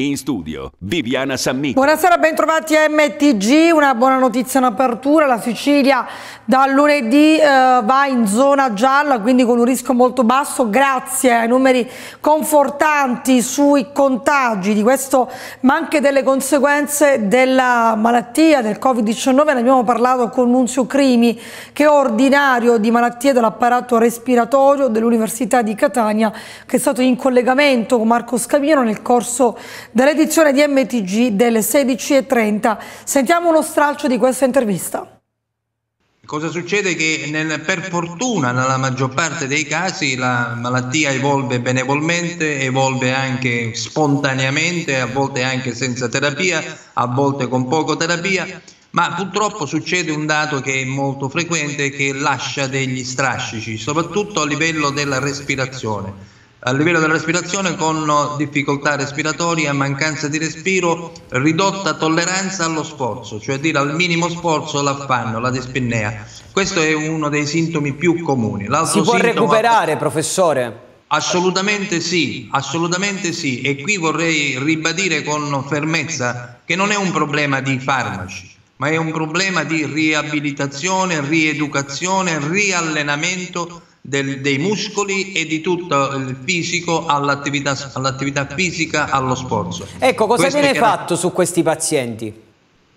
In studio Viviana Sammini. Buonasera, bentrovati a MTG. Una buona notizia in apertura. La Sicilia dal lunedì eh, va in zona gialla, quindi con un rischio molto basso, grazie ai numeri confortanti sui contagi di questo, ma anche delle conseguenze della malattia del Covid-19. Ne abbiamo parlato con Nunzio Crimi, che è ordinario di malattie dell'apparato respiratorio dell'Università di Catania, che è stato in collegamento con Marco Scavino nel corso dell'edizione di MTG delle 16.30. Sentiamo uno stralcio di questa intervista. Cosa succede? Che nel, per fortuna nella maggior parte dei casi la malattia evolve benevolmente, evolve anche spontaneamente, a volte anche senza terapia, a volte con poco terapia, ma purtroppo succede un dato che è molto frequente che lascia degli strascici, soprattutto a livello della respirazione a livello della respirazione con difficoltà respiratorie, mancanza di respiro, ridotta tolleranza allo sforzo, cioè dire al minimo sforzo l'affanno, la dispennea. Questo è uno dei sintomi più comuni. Si può recuperare, professore? Assolutamente sì, assolutamente sì. E qui vorrei ribadire con fermezza che non è un problema di farmaci, ma è un problema di riabilitazione, rieducazione, riallenamento del, dei muscoli e di tutto il fisico all'attività, all'attività fisica, allo sport. Ecco, cosa Queste viene fatto su questi pazienti?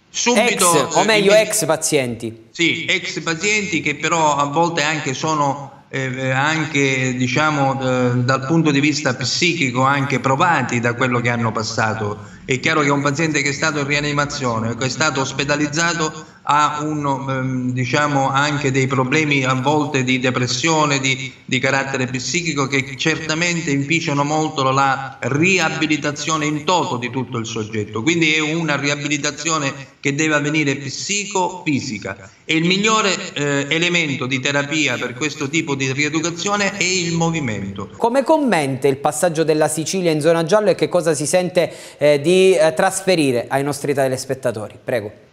Subito, ex, o meglio ex pazienti. Sì, ex pazienti che però a volte anche sono eh, anche diciamo eh, dal punto di vista psichico anche provati da quello che hanno passato. È chiaro che un paziente che è stato in rianimazione, che è stato ospedalizzato ha un, ehm, diciamo anche dei problemi a volte di depressione, di, di, carattere psichico che certamente inficiano molto la riabilitazione in toto di tutto il soggetto. Quindi è una riabilitazione che deve avvenire psicofisica e il migliore eh, elemento di terapia per questo tipo di rieducazione è il movimento. Come commenta il passaggio della Sicilia in zona gialla e che cosa si sente eh, di eh, trasferire ai nostri telespettatori? Prego.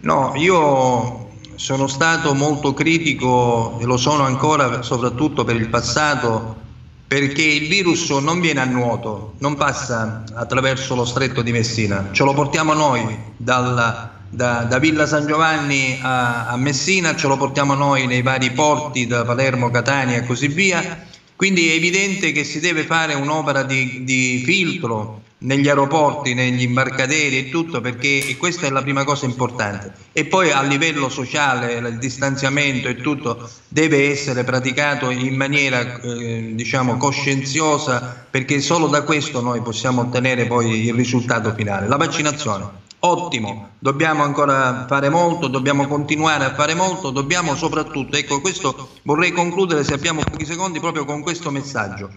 No, io sono stato molto critico e lo sono ancora soprattutto per il passato perché il virus non viene a nuoto, non passa attraverso lo stretto di Messina, ce lo portiamo noi dal, da, da, Villa San Giovanni a, a, Messina, ce lo portiamo noi nei vari porti da Palermo, Catania e così via, quindi è evidente che si deve fare un'opera di, di filtro negli aeroporti, negli imbarcaderi e tutto, perché questa è la prima cosa importante. E poi a livello sociale il distanziamento e tutto deve essere praticato in maniera eh, diciamo coscienziosa, perché solo da questo noi possiamo ottenere poi il risultato finale. La vaccinazione. Ottimo, dobbiamo ancora fare molto, dobbiamo continuare a fare molto, dobbiamo soprattutto, ecco questo vorrei concludere se abbiamo pochi secondi proprio con questo messaggio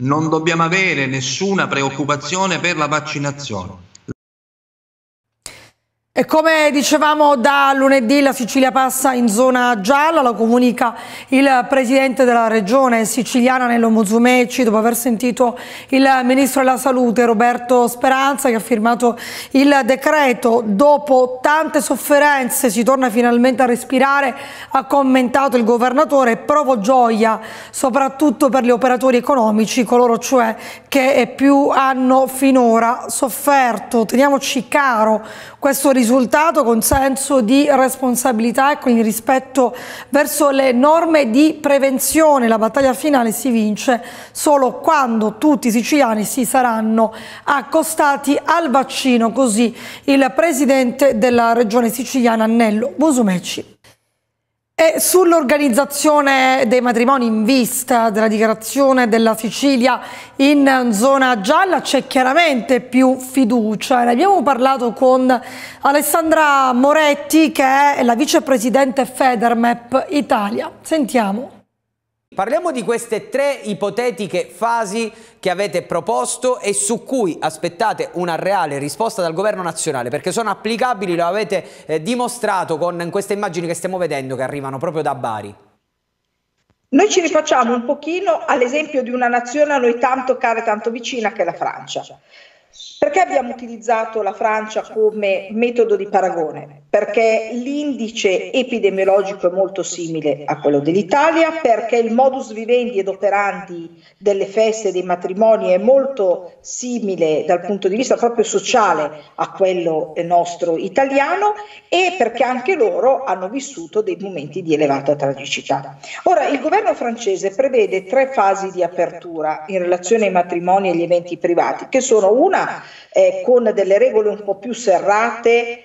non dobbiamo avere nessuna preoccupazione per la vaccinazione. E come dicevamo da lunedì la Sicilia passa in zona gialla, lo comunica il presidente della regione siciliana Nello Musumeci dopo aver sentito il ministro della salute Roberto Speranza che ha firmato il decreto. Dopo tante sofferenze si torna finalmente a respirare, ha commentato il governatore. Provo gioia soprattutto per gli operatori economici, coloro cioè che più hanno finora sofferto. Teniamoci caro questo risultato risultato con senso di responsabilità e con rispetto verso le norme di prevenzione. La battaglia finale si vince solo quando tutti i siciliani si saranno accostati al vaccino, così il presidente della regione siciliana Nello Busumeci. E sull'organizzazione dei matrimoni in vista della dichiarazione della Sicilia in zona gialla c'è chiaramente più fiducia. Ne abbiamo parlato con Alessandra Moretti che è la vicepresidente Federmep Italia. Sentiamo. Parliamo di queste tre ipotetiche fasi che avete proposto e su cui aspettate una reale risposta dal governo nazionale perché sono applicabili, lo avete eh, dimostrato con queste immagini che stiamo vedendo che arrivano proprio da Bari. Noi ci rifacciamo un pochino all'esempio di una nazione a noi tanto cara e tanto vicina che è la Francia. Perché abbiamo utilizzato la Francia come metodo di paragone? Perché l'indice epidemiologico è molto simile a quello dell'Italia, perché il modus vivendi ed operandi delle feste e dei matrimoni è molto simile dal punto di vista proprio sociale a quello nostro italiano e perché anche loro hanno vissuto dei momenti di elevata tragicità. Ora, il governo francese prevede tre fasi di apertura in relazione ai matrimoni e agli eventi privati, che sono una eh, con delle regole un po' più serrate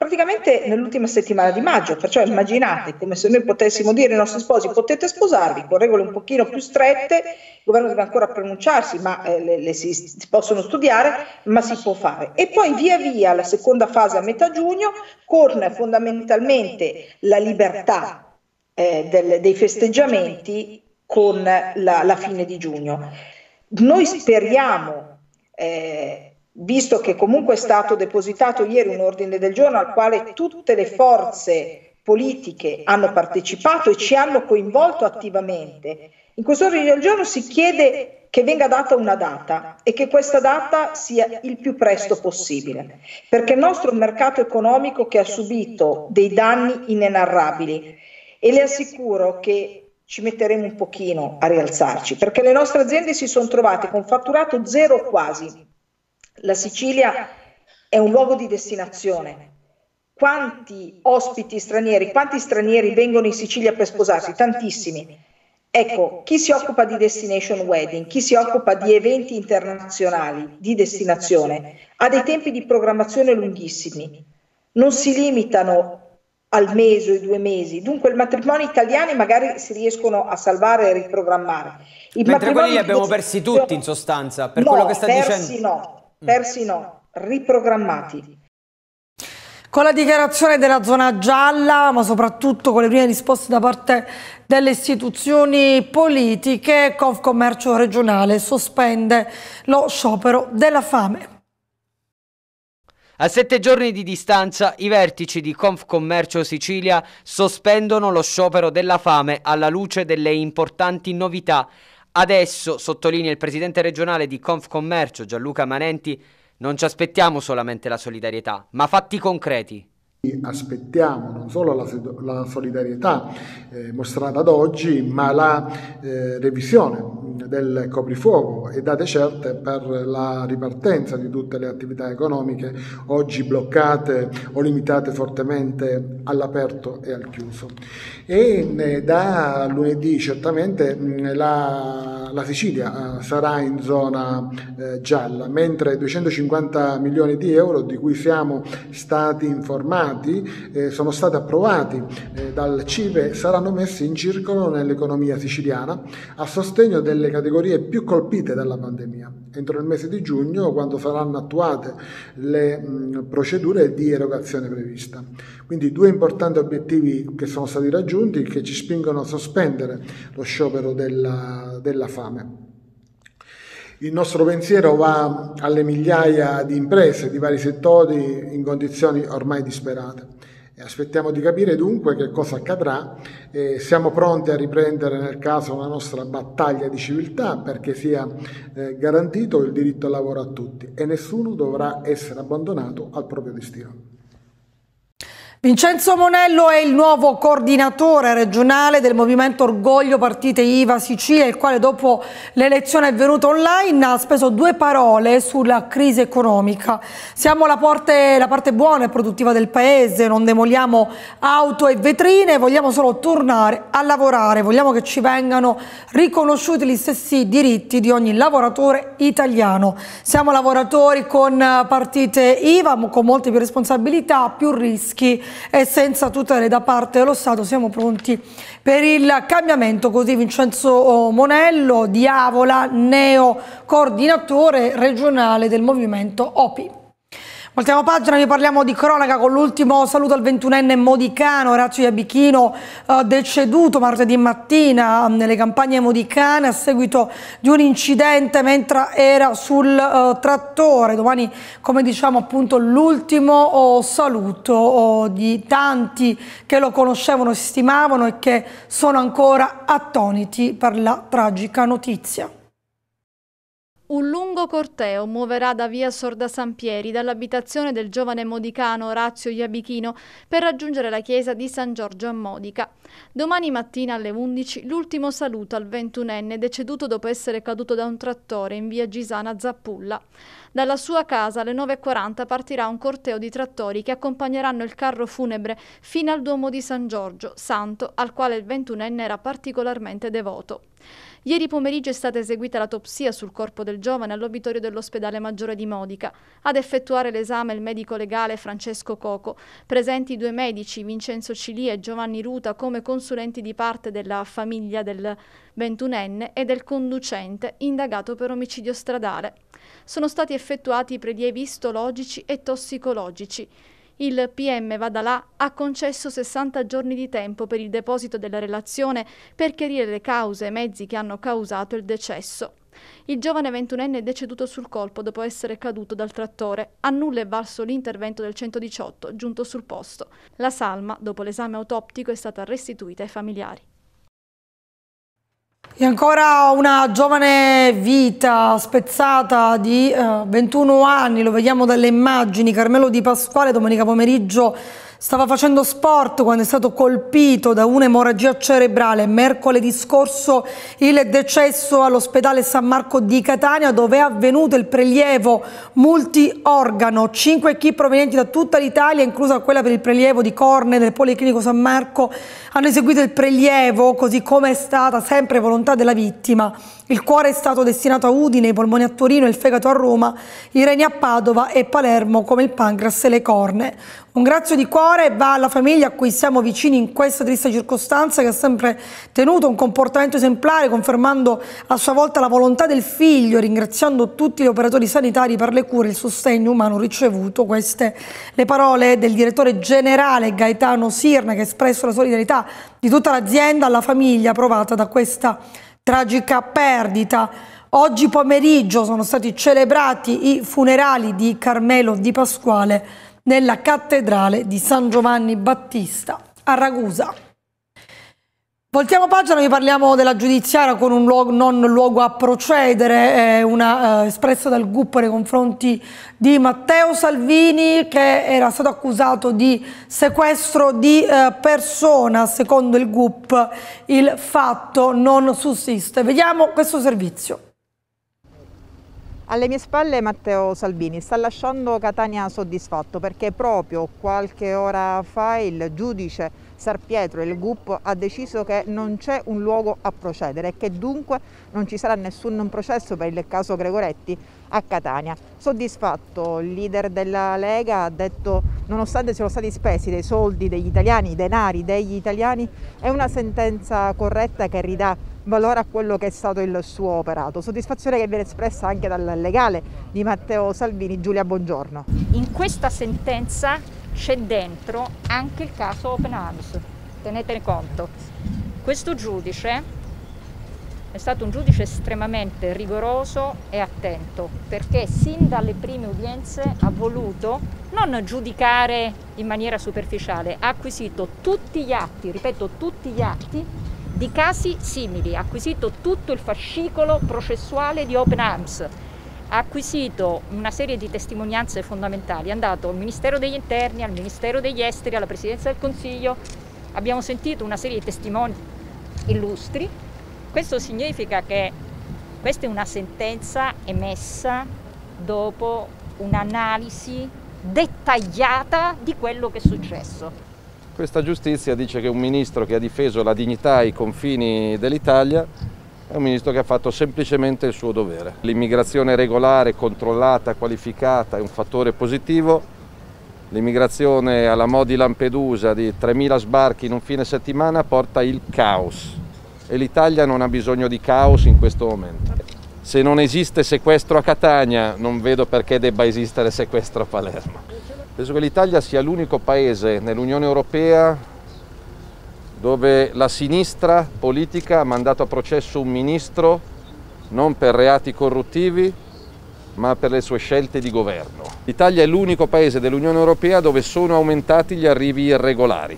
praticamente nell'ultima settimana di maggio, perciò immaginate come se noi potessimo dire ai nostri sposi potete sposarvi con regole un pochino più strette, il governo deve ancora pronunciarsi, ma eh, le, le si, si, possono studiare, ma si può fare. E poi via via la seconda fase a metà giugno con fondamentalmente la libertà eh, del, dei festeggiamenti con la, la, fine di giugno. Noi speriamo eh, visto che comunque è stato depositato ieri un ordine del giorno al quale tutte le forze politiche hanno partecipato e ci hanno coinvolto attivamente. In questo ordine del giorno si chiede che venga data una data e che questa data sia il più presto possibile, perché il nostro mercato economico che ha subito dei danni inenarrabili e le assicuro che ci metteremo un pochino a rialzarci, perché le nostre aziende si sono trovate con fatturato zero quasi la Sicilia è un luogo di destinazione. Quanti ospiti stranieri, quanti stranieri vengono in Sicilia per sposarsi? Tantissimi. Ecco, chi si occupa di destination wedding, chi si occupa di eventi internazionali di destinazione, ha dei tempi di programmazione lunghissimi. Non si limitano al mese o ai due mesi. Dunque, i matrimoni italiani magari si riescono a salvare e riprogrammare. I Mentre quelli li abbiamo persi tutti in sostanza, per no, quello che sta persi dicendo. No, persi no, riprogrammati. Con la dichiarazione della zona gialla, ma soprattutto con le prime risposte da parte delle istituzioni politiche, Confcommercio regionale sospende lo sciopero della fame. A sette giorni di distanza i vertici di Confcommercio Sicilia sospendono lo sciopero della fame alla luce delle importanti novità Adesso, sottolinea il presidente regionale di Confcommercio Gianluca Manenti, non ci aspettiamo solamente la solidarietà, ma fatti concreti. Aspettiamo non solo la, la solidarietà eh, mostrata ad oggi, ma la eh, revisione del coprifuoco e date certe per la ripartenza di tutte le attività economiche oggi bloccate o limitate fortemente all'aperto e al chiuso. E eh, da lunedì certamente mm, la, la Sicilia eh, sarà in zona eh, gialla, mentre 250 milioni di euro di cui siamo stati informati eh, sono stati approvati eh, dal CIPE saranno messi in circolo nell'economia siciliana a sostegno delle categorie più colpite dalla pandemia, entro il mese di giugno quando saranno attuate le mh, procedure di erogazione prevista. Quindi due importanti obiettivi che sono stati raggiunti che ci spingono a sospendere lo sciopero della, della fame. Il nostro pensiero va alle migliaia di imprese di vari settori in condizioni ormai disperate. Aspettiamo di capire dunque che cosa accadrà e siamo pronti a riprendere nel caso la nostra battaglia di civiltà perché sia eh, garantito il diritto al lavoro a tutti e nessuno dovrà essere abbandonato al proprio destino. Vincenzo Monello è il nuovo coordinatore regionale del movimento Orgoglio Partite IVA Sicilia, il quale dopo l'elezione è venuto online ha speso due parole sulla crisi economica. Siamo la, porte, la parte buona e produttiva del paese, non demoliamo auto e vetrine, vogliamo solo tornare a lavorare, vogliamo che ci vengano riconosciuti gli stessi diritti di ogni lavoratore italiano. Siamo lavoratori con partite IVA, con molte più responsabilità, più rischi e senza tutele da parte dello Stato siamo pronti per il cambiamento, così Vincenzo Monello, Diavola, neo coordinatore regionale del movimento OPI. Voltiamo pagina, vi parliamo di cronaca con l'ultimo saluto al ventunenne modicano Orazio Iabichino eh, deceduto martedì mattina mm, nelle campagne modicane a seguito di un incidente mentre era sul eh, trattore. Domani, come diciamo appunto, l'ultimo oh, saluto oh, di tanti che lo conoscevano, stimavano e che sono ancora attoniti per la tragica notizia. Un lungo corteo muoverà da via Sorda Sampieri dall'abitazione del giovane modicano Orazio Iabichino per raggiungere la chiesa di San Giorgio a Modica. Domani mattina alle 11 l'ultimo saluto al ventunenne deceduto dopo essere caduto da un trattore in via Gisana Zappulla. Dalla sua casa alle 9.40 partirà un corteo di trattori che accompagneranno il carro funebre fino al Duomo di San Giorgio, santo al quale il ventunenne era particolarmente devoto. Ieri pomeriggio è stata eseguita l'autopsia sul corpo del giovane all'obitorio dell'ospedale Maggiore di Modica. Ad effettuare l'esame il medico legale Francesco Coco. Presenti i due medici, Vincenzo Cilia e Giovanni Ruta, come consulenti di parte della famiglia del ventunenne e del conducente indagato per omicidio stradale. Sono stati effettuati i prelievi istologici e tossicologici. Il PM Vadalà ha concesso 60 giorni di tempo per il deposito della relazione per chiarire le cause e mezzi che hanno causato il decesso. Il giovane ventunenne è deceduto sul colpo dopo essere caduto dal trattore. A nulla è valso l'intervento del 118 giunto sul posto. La salma, dopo l'esame autoptico, è stata restituita ai familiari. E ancora una giovane vita spezzata di eh, 21 anni, lo vediamo dalle immagini, Carmelo Di Pasquale domenica pomeriggio stava facendo sport quando è stato colpito da un'emorragia cerebrale. Mercoledì scorso il decesso all'ospedale San Marco di Catania dove è avvenuto il prelievo multiorgano. Cinque equip provenienti da tutta l'Italia, inclusa quella per il prelievo di corne del Policlinico San Marco, hanno eseguito il prelievo così come è stata sempre volontà della vittima. Il cuore è stato destinato a Udine, i polmoni a Torino, il fegato a Roma, i reni a Padova e Palermo come il pancreas e le corne. Un grazie di cuore va alla famiglia a cui siamo vicini in questa triste circostanza che ha sempre tenuto un comportamento esemplare confermando a sua volta la volontà del figlio ringraziando tutti gli operatori sanitari per le cure e il sostegno umano ricevuto. Queste le parole del direttore generale Gaetano Sirna che ha espresso la solidarietà di tutta l'azienda alla famiglia provata da questa tragica perdita. Oggi pomeriggio sono stati celebrati i funerali di Carmelo Di Pasquale nella cattedrale di San Giovanni Battista a Ragusa. Voltiamo pagina, vi parliamo della giudiziaria con un luogo, non luogo a procedere, eh, una eh, espressa dal GUP nei confronti di Matteo Salvini che era stato accusato di sequestro di eh, persona, secondo il GUP il fatto non sussiste. Vediamo questo servizio. Alle mie spalle Matteo Salvini sta lasciando Catania soddisfatto perché proprio qualche ora fa il giudice Sarpietro e il GUP ha deciso che non c'è un luogo a procedere e che dunque non ci sarà nessun processo per il caso Gregoretti a Catania. Soddisfatto il leader della Lega ha detto nonostante siano stati spesi dei soldi degli italiani, i denari degli italiani, è una sentenza corretta che ridà valore a quello che è stato il suo operato. Soddisfazione che viene espressa anche dal legale di Matteo Salvini, Giulia Buongiorno. In questa sentenza c'è dentro anche il caso Open Arms, tenetene conto. Questo giudice è stato un giudice estremamente rigoroso e attento perché sin dalle prime udienze ha voluto non giudicare in maniera superficiale, ha acquisito tutti gli atti, ripeto tutti gli atti di casi simili, ha acquisito tutto il fascicolo processuale di Open Arms, ha acquisito una serie di testimonianze fondamentali, è andato al Ministero degli Interni, al Ministero degli Esteri, alla Presidenza del Consiglio, abbiamo sentito una serie di testimoni illustri, questo significa che questa è una sentenza emessa dopo un'analisi dettagliata di quello che è successo. Questa giustizia dice che un ministro che ha difeso la dignità e i confini dell'Italia è un ministro che ha fatto semplicemente il suo dovere. L'immigrazione regolare, controllata, qualificata è un fattore positivo. L'immigrazione alla modi Lampedusa di 3.000 sbarchi in un fine settimana porta il caos e l'Italia non ha bisogno di caos in questo momento. Se non esiste sequestro a Catania non vedo perché debba esistere sequestro a Palermo. Penso che l'Italia sia l'unico paese nell'Unione Europea dove la sinistra politica ha mandato a processo un ministro non per reati corruttivi ma per le sue scelte di governo. L'Italia è l'unico paese dell'Unione Europea dove sono aumentati gli arrivi irregolari,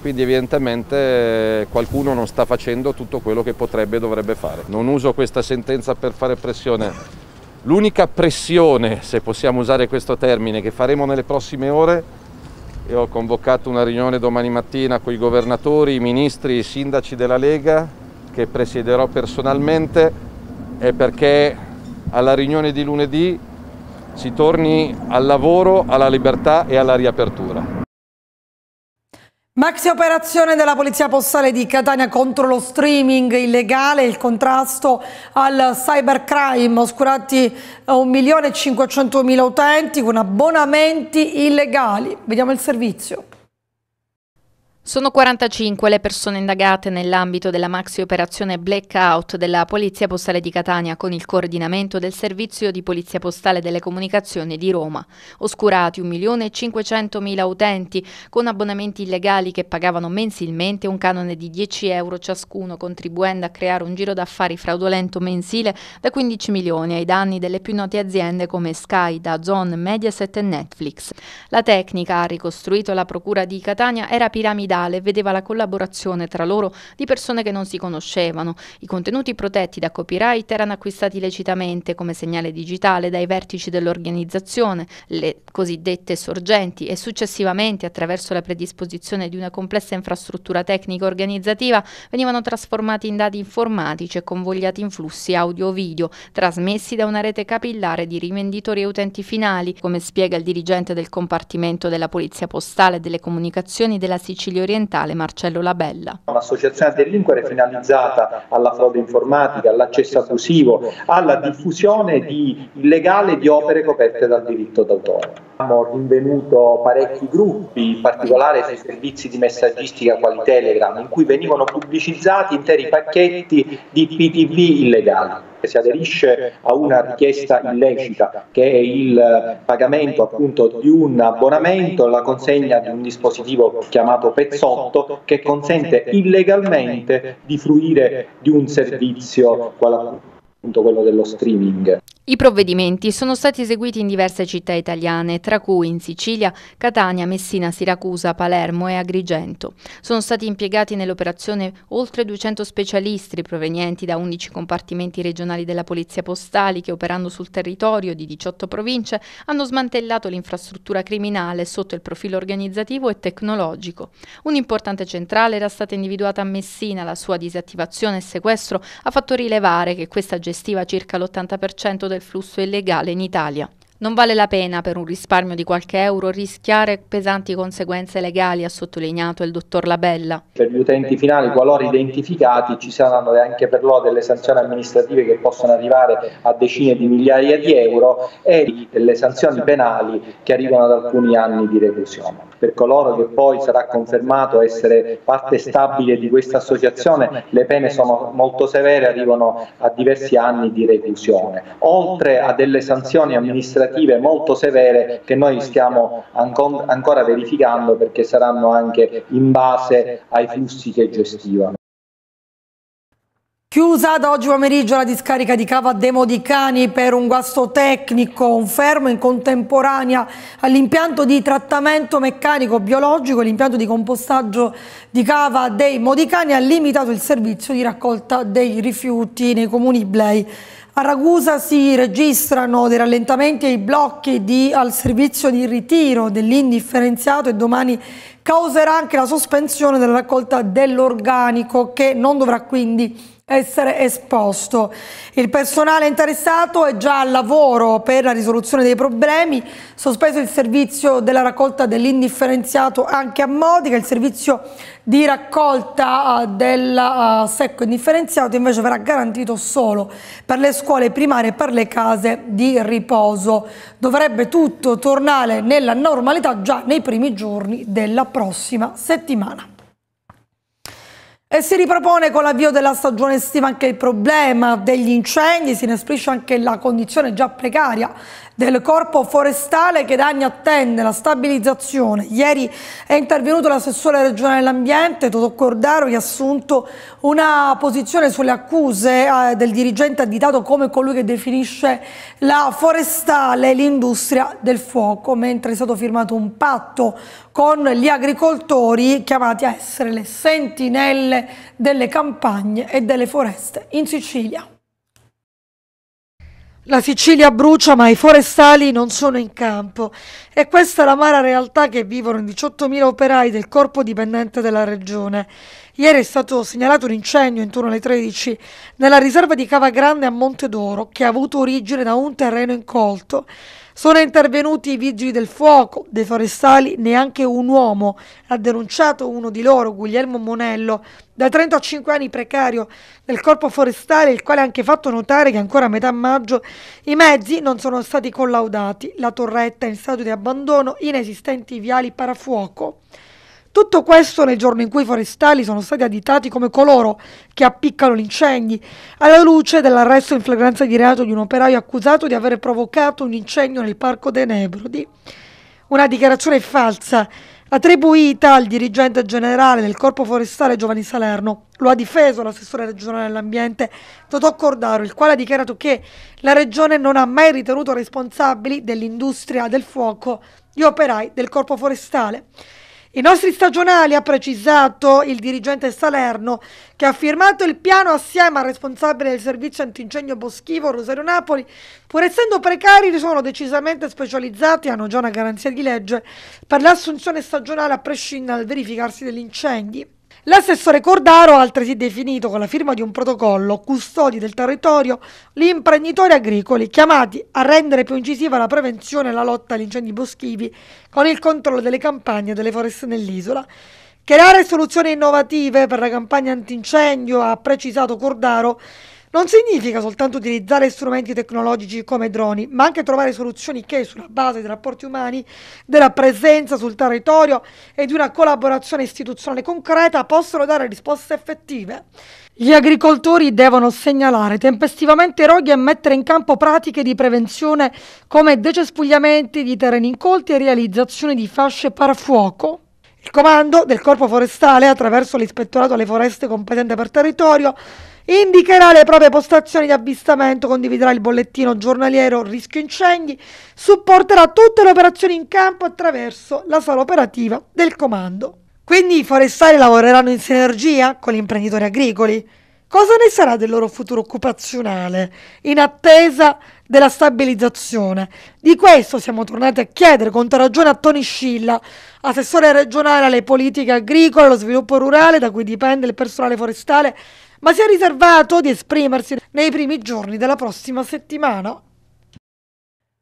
quindi evidentemente qualcuno non sta facendo tutto quello che potrebbe e dovrebbe fare. Non uso questa sentenza per fare pressione L'unica pressione, se possiamo usare questo termine, che faremo nelle prossime ore, e ho convocato una riunione domani mattina con i governatori, i ministri, i sindaci della Lega, che presiederò personalmente, è perché alla riunione di lunedì si torni al lavoro, alla libertà e alla riapertura. Maxi operazione della Polizia Postale di Catania contro lo streaming illegale il contrasto al cybercrime. Oscurati 1.500.000 utenti con abbonamenti illegali. Vediamo il servizio. Sono 45 le persone indagate nell'ambito della maxi operazione Blackout della Polizia Postale di Catania con il coordinamento del Servizio di Polizia Postale delle Comunicazioni di Roma. Oscurati 1.500.000 utenti con abbonamenti illegali che pagavano mensilmente un canone di 10 euro ciascuno, contribuendo a creare un giro d'affari fraudolento mensile da 15 milioni ai danni delle più note aziende come Sky, DAZN, Mediaset e Netflix. La tecnica, ha ricostruito la Procura di Catania, era piramidale digitale vedeva la collaborazione tra loro di persone che non si conoscevano. I contenuti protetti da copyright erano acquistati lecitamente come segnale digitale dai vertici dell'organizzazione, le cosiddette sorgenti, e successivamente, attraverso la predisposizione di una complessa infrastruttura tecnica organizzativa, venivano trasformati in dati informatici e convogliati in flussi audio-video, trasmessi da una rete capillare di rivenditori e utenti finali, come spiega il dirigente del compartimento della Polizia Postale e delle Comunicazioni della Sicilia orientale Marcello Labella. Un'associazione a delinquere finalizzata alla frode informatica, all'accesso abusivo, alla diffusione di illegale di opere coperte dal diritto d'autore. Abbiamo rinvenuto parecchi gruppi, in particolare sui servizi di messaggistica quali Telegram, in cui venivano pubblicizzati interi pacchetti di PTV illegali si aderisce a una richiesta illecita che è il pagamento appunto di un abbonamento, la consegna di un dispositivo chiamato pezzotto che consente illegalmente di fruire di un servizio quale appunto quello dello streaming. I provvedimenti sono stati eseguiti in diverse città italiane, tra cui in Sicilia, Catania, Messina, Siracusa, Palermo e Agrigento. Sono stati impiegati nell'operazione oltre 200 specialisti provenienti da 11 compartimenti regionali della Polizia Postali che operando sul territorio di 18 province hanno smantellato l'infrastruttura criminale sotto il profilo organizzativo e tecnologico. Un'importante centrale era stata individuata a Messina, la sua disattivazione e sequestro ha fatto rilevare che questa gestiva circa l'80% del flusso illegale in Italia. Non vale la pena per un risparmio di qualche euro rischiare pesanti conseguenze legali, ha sottolineato il dottor Labella. Per gli utenti finali, qualora identificati, ci saranno anche per loro delle sanzioni amministrative che possono arrivare a decine di migliaia di euro e delle sanzioni penali che arrivano ad alcuni anni di reclusione. Per coloro che poi sarà confermato essere parte stabile di questa associazione, le pene sono molto severe, arrivano a diversi anni di reclusione, oltre a delle sanzioni amministrative molto severe che noi stiamo ancora verificando perché saranno anche in base ai flussi che gestivano. Chiusa da oggi pomeriggio la discarica di cava Demodicani per un guasto tecnico, un fermo in contemporanea all'impianto di trattamento meccanico biologico e l'impianto di compostaggio di cava dei Modicani ha limitato il servizio di raccolta dei rifiuti nei comuni Blei. A Ragusa si registrano dei rallentamenti e i blocchi di, al servizio di ritiro dell'indifferenziato e domani causerà anche la sospensione della raccolta dell'organico che non dovrà quindi essere esposto. Il personale interessato è già al lavoro per la risoluzione dei problemi, sospeso il servizio della raccolta dell'indifferenziato anche a Modica, il servizio di raccolta uh, del uh, secco indifferenziato invece verrà garantito solo per le scuole primarie e per le case di riposo. Dovrebbe tutto tornare nella normalità già nei primi giorni della prossima settimana. E si ripropone con l'avvio della stagione estiva anche il problema degli incendi, si inesprisce anche la condizione già precaria del corpo forestale che da anni attende la stabilizzazione. Ieri è intervenuto l'assessore regionale dell'ambiente, Totò Cordaro, che ha assunto una posizione sulle accuse eh, del dirigente additato come colui che definisce la forestale l'industria del fuoco, mentre è stato firmato un patto con gli agricoltori chiamati a essere le sentinelle delle campagne e delle foreste in Sicilia. La Sicilia brucia ma i forestali non sono in campo e questa è l'amara realtà che vivono i 18.000 operai del corpo dipendente della regione. Ieri è stato segnalato un incendio intorno alle 13 nella riserva di Cava Grande a Monte d'Oro che ha avuto origine da un terreno incolto. Sono intervenuti i vigili del fuoco, dei forestali, neanche un uomo. Ha denunciato uno di loro, Guglielmo Monello, da 35 anni precario del corpo forestale, il quale ha anche fatto notare che ancora a metà maggio i mezzi non sono stati collaudati, la torretta in stato di abbandono, inesistenti viali parafuoco. Tutto questo nel giorno in cui i forestali sono stati additati come coloro che appiccano gli incendi, alla luce dell'arresto in flagranza di reato di un operaio accusato di aver provocato un incendio nel parco dei Nebrodi. Una dichiarazione falsa attribuita al dirigente generale del Corpo Forestale Giovanni Salerno. Lo ha difeso l'assessore regionale all'ambiente Totò Cordaro, il quale ha dichiarato che la regione non ha mai ritenuto responsabili dell'industria del fuoco gli operai del Corpo Forestale. I nostri stagionali, ha precisato il dirigente Salerno, che ha firmato il piano assieme al responsabile del servizio antincendio boschivo Rosario Napoli, pur essendo precari, sono decisamente specializzati hanno già una garanzia di legge per l'assunzione stagionale a prescindere dal verificarsi degli incendi. L'assessore Cordaro ha altresì definito con la firma di un protocollo custodi del territorio gli imprenditori agricoli chiamati a rendere più incisiva la prevenzione e la lotta agli incendi boschivi con il controllo delle campagne delle foreste nell'isola. Creare soluzioni innovative per la campagna antincendio, ha precisato Cordaro, non significa soltanto utilizzare strumenti tecnologici come droni, ma anche trovare soluzioni che, sulla base dei rapporti umani, della presenza sul territorio e di una collaborazione istituzionale concreta, possono dare risposte effettive. Gli agricoltori devono segnalare tempestivamente roghi e mettere in campo pratiche di prevenzione come decespugliamenti di terreni incolti e realizzazione di fasce parafuoco. Il comando del Corpo Forestale, attraverso l'Ispettorato alle Foreste competente per territorio, indicherà le proprie postazioni di avvistamento, condividerà il bollettino giornaliero rischio incendi, supporterà tutte le operazioni in campo attraverso la sala operativa del comando. Quindi i forestali lavoreranno in sinergia con gli imprenditori agricoli. Cosa ne sarà del loro futuro occupazionale in attesa della stabilizzazione? Di questo siamo tornati a chiedere con ragione a Tony Scilla, assessore regionale alle politiche agricole e allo sviluppo rurale, da cui dipende il personale forestale ma si è riservato di esprimersi nei primi giorni della prossima settimana.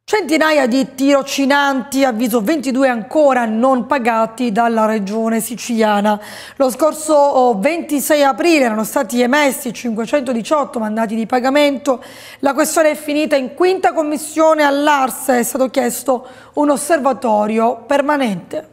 Centinaia di tirocinanti, avviso 22 ancora non pagati dalla regione siciliana. Lo scorso 26 aprile erano stati emessi 518 mandati di pagamento. La questione è finita in quinta commissione all'Ars, è stato chiesto un osservatorio permanente.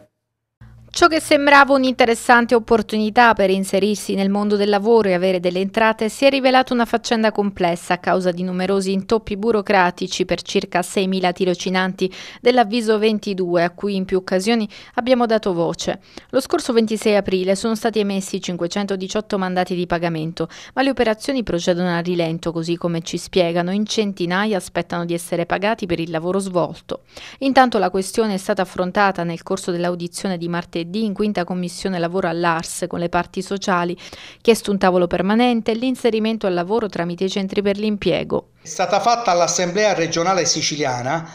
Ciò che sembrava un'interessante opportunità per inserirsi nel mondo del lavoro e avere delle entrate si è rivelato una faccenda complessa a causa di numerosi intoppi burocratici per circa 6.000 tirocinanti dell'avviso 22 a cui in più occasioni abbiamo dato voce. Lo scorso 26 aprile sono stati emessi 518 mandati di pagamento, ma le operazioni procedono a rilento così come ci spiegano, in centinaia aspettano di essere pagati per il lavoro svolto. Intanto la questione è stata affrontata nel corso dell'audizione di martedì martedì in quinta commissione lavoro all'ARS con le parti sociali, chiesto un tavolo permanente e l'inserimento al lavoro tramite i centri per l'impiego. È stata fatta all'Assemblea regionale siciliana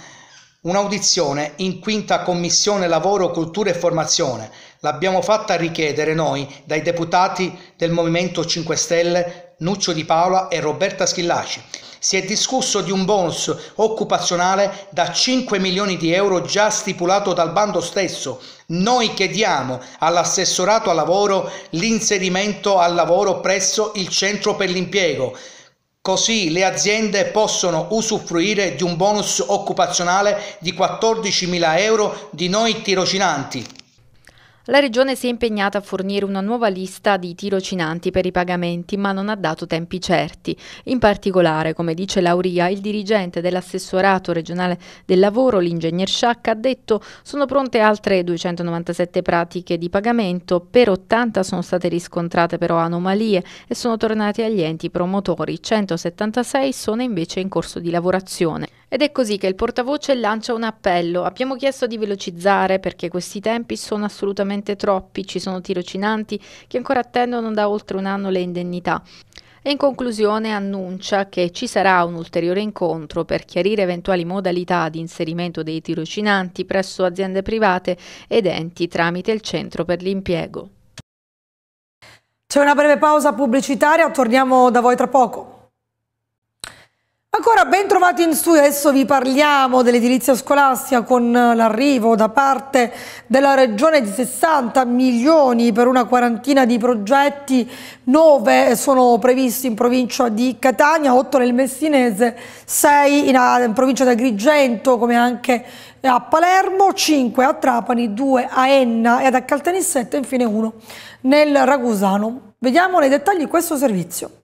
un'audizione in quinta commissione lavoro, cultura e formazione. L'abbiamo fatta richiedere noi dai deputati del Movimento 5 Stelle Nuccio Di Paola e Roberta Schillaci si è discusso di un bonus occupazionale da 5 milioni di euro già stipulato dal bando stesso. Noi chiediamo all'assessorato al lavoro l'inserimento al lavoro presso il centro per l'impiego. Così le aziende possono usufruire di un bonus occupazionale di 14 mila euro di noi tirocinanti. La Regione si è impegnata a fornire una nuova lista di tirocinanti per i pagamenti, ma non ha dato tempi certi. In particolare, come dice Lauria, il dirigente dell'assessorato regionale del lavoro, l'ingegner Sciacca, ha detto sono pronte altre 297 pratiche di pagamento, per 80 sono state riscontrate però anomalie e sono tornati agli enti promotori, 176 sono invece in corso di lavorazione. Ed è così che il portavoce lancia un appello. Abbiamo chiesto di velocizzare perché questi tempi sono assolutamente troppi, ci sono tirocinanti che ancora attendono da oltre un anno le indennità. e in conclusione annuncia che ci sarà un ulteriore incontro per chiarire eventuali modalità di inserimento dei tirocinanti presso aziende private ed enti tramite il centro per l'impiego. C'è una breve pausa pubblicitaria, torniamo da voi tra poco. Ancora ben trovati in studio, adesso vi parliamo dell'edilizia scolastica con l'arrivo da parte della regione di 60 milioni per una quarantina di progetti, 9 sono previsti in provincia di Catania, 8 nel Messinese, 6 in, in provincia di Agrigento come anche a Palermo, 5 a Trapani, 2 a Enna e ad Caltanissetta e infine 1 nel Ragusano. Vediamo nei dettagli questo servizio.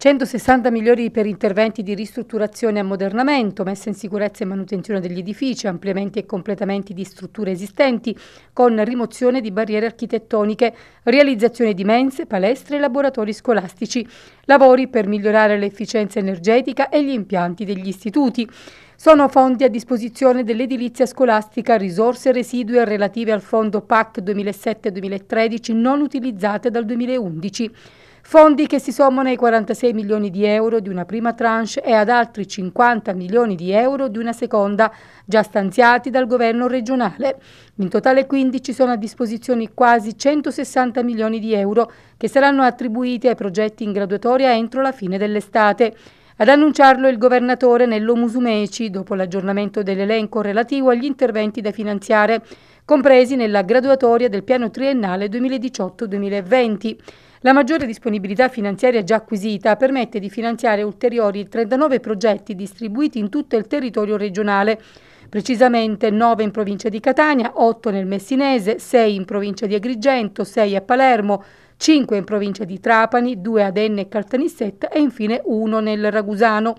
160 milioni per interventi di ristrutturazione e ammodernamento, messa in sicurezza e manutenzione degli edifici, ampliamenti e completamenti di strutture esistenti, con rimozione di barriere architettoniche, realizzazione di mense, palestre e laboratori scolastici, lavori per migliorare l'efficienza energetica e gli impianti degli istituti. Sono fondi a disposizione dell'edilizia scolastica, risorse residue relative al fondo PAC 2007-2013 non utilizzate dal 2011. Fondi che si sommano ai 46 milioni di euro di una prima tranche e ad altri 50 milioni di euro di una seconda, già stanziati dal governo regionale. In totale quindi ci sono a disposizione quasi 160 milioni di euro che saranno attribuiti ai progetti in graduatoria entro la fine dell'estate. Ad annunciarlo il governatore Nello Musumeci dopo l'aggiornamento dell'elenco relativo agli interventi da finanziare, compresi nella graduatoria del piano triennale 2018-2020. La maggiore disponibilità finanziaria già acquisita permette di finanziare ulteriori 39 progetti distribuiti in tutto il territorio regionale, precisamente 9 in provincia di Catania, 8 nel Messinese, 6 in provincia di Agrigento, 6 a Palermo, 5 in provincia di Trapani, 2 ad Enne e Caltanissetta e infine 1 nel Ragusano.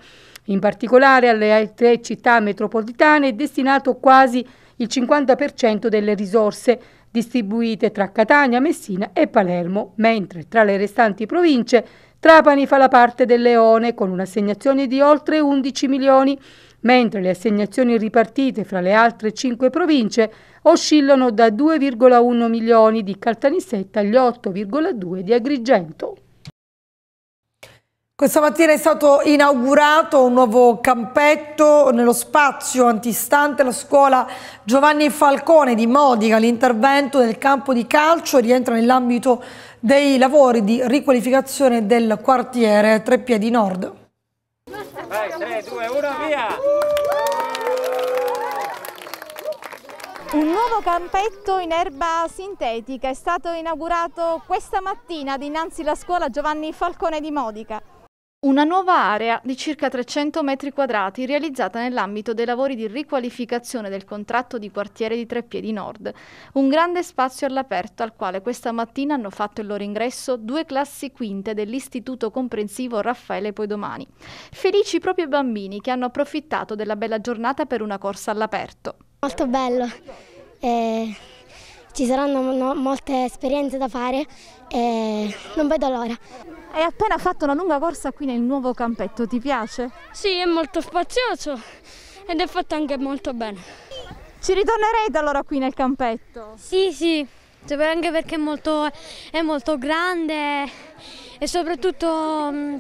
In particolare alle tre città metropolitane è destinato quasi il 50% delle risorse distribuite tra Catania, Messina e Palermo, mentre tra le restanti province Trapani fa la parte del Leone con un'assegnazione di oltre 11 milioni, mentre le assegnazioni ripartite fra le altre cinque province oscillano da 2,1 milioni di Caltanissetta agli 8,2 di Agrigento. Questa mattina è stato inaugurato un nuovo campetto nello spazio antistante la scuola Giovanni Falcone di Modica. L'intervento del campo di calcio rientra nell'ambito dei lavori di riqualificazione del quartiere Treppiedi Nord. Vai, 3, 2, 1, via! Un nuovo campetto in erba sintetica è stato inaugurato questa mattina dinanzi alla scuola Giovanni Falcone di Modica. Una nuova area di circa 300 metri quadrati realizzata nell'ambito dei lavori di riqualificazione del contratto di quartiere di Treppiedi Nord. Un grande spazio all'aperto al quale questa mattina hanno fatto il loro ingresso due classi quinte dell'Istituto Comprensivo Raffaele Poidomani. Felici proprio i bambini che hanno approfittato della bella giornata per una corsa all'aperto. Molto bello. Eh, ci saranno no, molte esperienze da fare e non vedo l'ora. Hai appena fatto una lunga corsa qui nel nuovo campetto, ti piace? Sì, è molto spazioso ed è fatto anche molto bene. Ci ritornerete allora qui nel campetto? Sì, sì, anche perché è molto, è molto grande e soprattutto mm,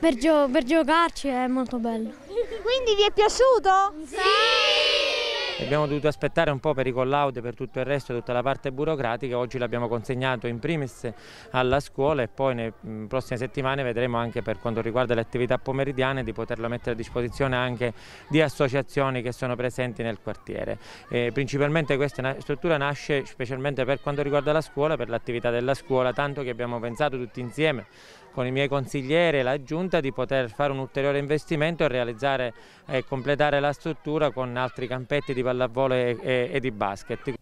per, gio per giocarci è molto bello. Quindi vi è piaciuto? Sì! Abbiamo dovuto aspettare un po' per i call per tutto il resto, tutta la parte burocratica, oggi l'abbiamo consegnato in primis alla scuola e poi nelle prossime settimane vedremo anche per quanto riguarda le attività pomeridiane di poterlo mettere a disposizione anche di associazioni che sono presenti nel quartiere. E principalmente questa struttura nasce specialmente per quanto riguarda la scuola, per l'attività della scuola, tanto che abbiamo pensato tutti insieme con i miei consiglieri e la giunta di poter fare un ulteriore investimento e realizzare e completare la struttura con altri campetti di pallavolo e, e, e di basket.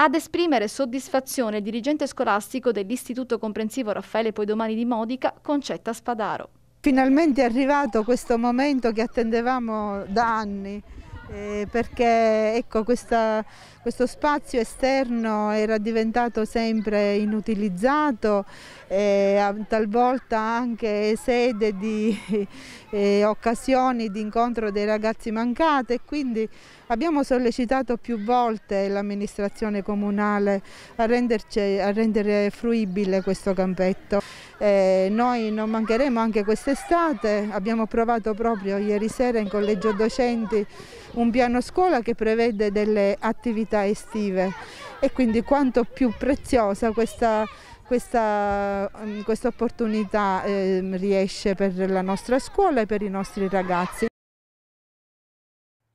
Ad esprimere soddisfazione il dirigente scolastico dell'Istituto Comprensivo Raffaele Poidomani di Modica, Concetta Spadaro. Finalmente è arrivato questo momento che attendevamo da anni eh, perché ecco, questa, questo spazio esterno era diventato sempre inutilizzato, eh, talvolta anche sede di eh, occasioni di incontro dei ragazzi mancati e quindi abbiamo sollecitato più volte l'amministrazione comunale a, renderci, a rendere fruibile questo campetto. Eh, noi non mancheremo anche quest'estate, abbiamo approvato proprio ieri sera in collegio docenti un piano scuola che prevede delle attività estive e quindi quanto più preziosa questa questa, questa opportunità eh, riesce per la nostra scuola e per i nostri ragazzi.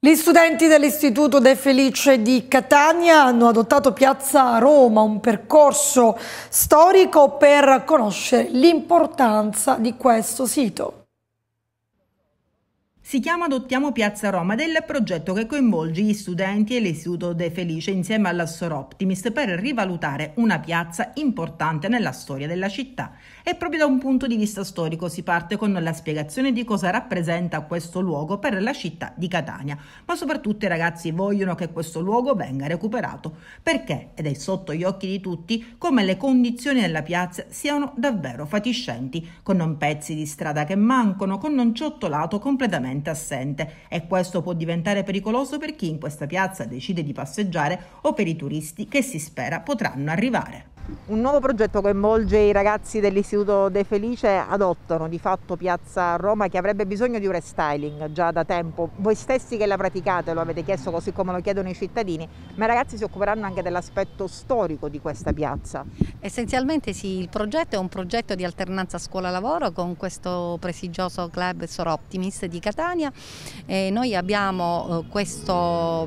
Gli studenti dell'Istituto De Felice di Catania hanno adottato Piazza Roma, un percorso storico per conoscere l'importanza di questo sito. Si chiama Adottiamo Piazza Roma ed è il progetto che coinvolge gli studenti e l'Istituto De Felice insieme all'Assor Optimist per rivalutare una piazza importante nella storia della città. E proprio da un punto di vista storico si parte con la spiegazione di cosa rappresenta questo luogo per la città di Catania, ma soprattutto i ragazzi vogliono che questo luogo venga recuperato, perché, ed è sotto gli occhi di tutti, come le condizioni della piazza siano davvero fatiscenti, con non pezzi di strada che mancano, con un ciottolato completamente assente e questo può diventare pericoloso per chi in questa piazza decide di passeggiare o per i turisti che si spera potranno arrivare. Un nuovo progetto coinvolge i ragazzi dell'Istituto De Felice, adottano di fatto Piazza Roma che avrebbe bisogno di un restyling già da tempo. Voi stessi che la praticate lo avete chiesto così come lo chiedono i cittadini, ma i ragazzi si occuperanno anche dell'aspetto storico di questa piazza. Essenzialmente sì, il progetto è un progetto di alternanza scuola-lavoro con questo prestigioso club Sor Optimist di Catania. E noi abbiamo eh, questo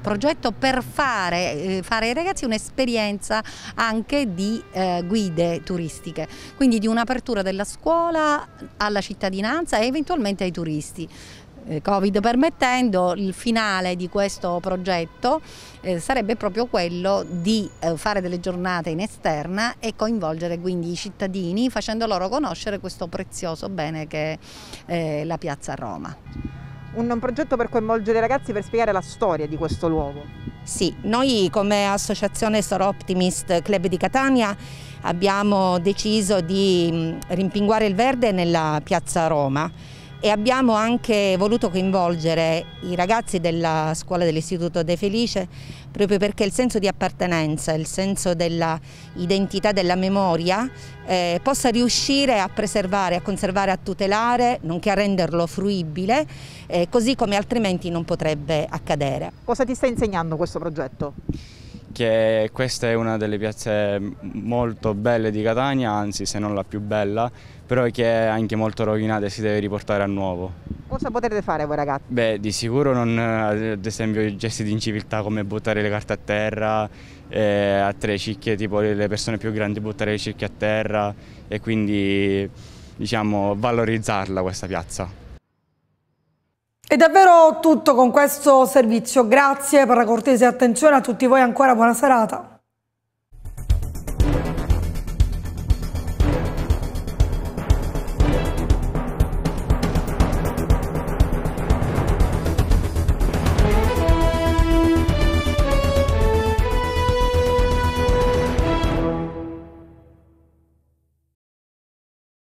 progetto per fare, eh, fare ai ragazzi un'esperienza anche di eh, guide turistiche, quindi di un'apertura della scuola alla cittadinanza e eventualmente ai turisti. Eh, Covid permettendo, il finale di questo progetto eh, sarebbe proprio quello di eh, fare delle giornate in esterna e coinvolgere quindi i cittadini facendo loro conoscere questo prezioso bene che è la piazza Roma. Un progetto per coinvolgere i ragazzi per spiegare la storia di questo luogo. Sì, noi come associazione Sor Optimist Club di Catania abbiamo deciso di rimpinguare il verde nella piazza Roma e abbiamo anche voluto coinvolgere i ragazzi della scuola dell'Istituto De Felice proprio perché il senso di appartenenza, il senso dell'identità della memoria eh, possa riuscire a preservare, a conservare, a tutelare, nonché a renderlo fruibile, eh, così come altrimenti non potrebbe accadere. Cosa ti sta insegnando questo progetto? Che questa è una delle piazze molto belle di Catania, anzi se non la più bella, però che è anche molto rovinata e si deve riportare a nuovo. Cosa potrete fare voi ragazzi? Beh, di sicuro non, ad esempio, gesti di inciviltà come buttare le carte a terra, eh, a tre cicche, tipo le persone più grandi buttare le cicche a terra e quindi diciamo valorizzarla questa piazza. È davvero tutto con questo servizio, grazie per la cortese attenzione a tutti voi ancora, buona serata.